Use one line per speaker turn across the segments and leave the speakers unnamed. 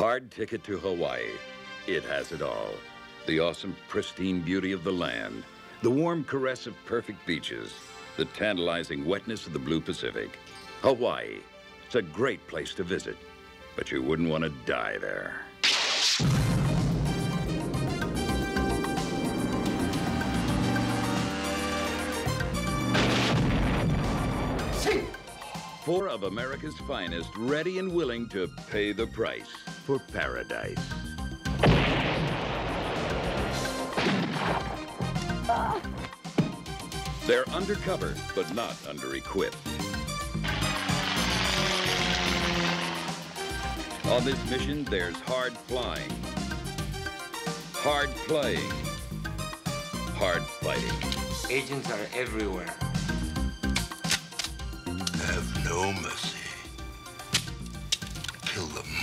Hard ticket to Hawaii. It has it all. The awesome, pristine beauty of the land, the warm caress of perfect beaches, the tantalizing wetness of the blue Pacific. Hawaii. It's a great place to visit, but you wouldn't want to die there. Four of America's finest ready and willing to pay the price for paradise. They're undercover, but not under-equipped. On this mission, there's hard flying, hard playing, hard fighting.
Agents are everywhere.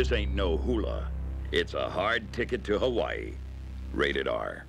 This ain't no hula. It's a hard ticket to Hawaii. Rated R.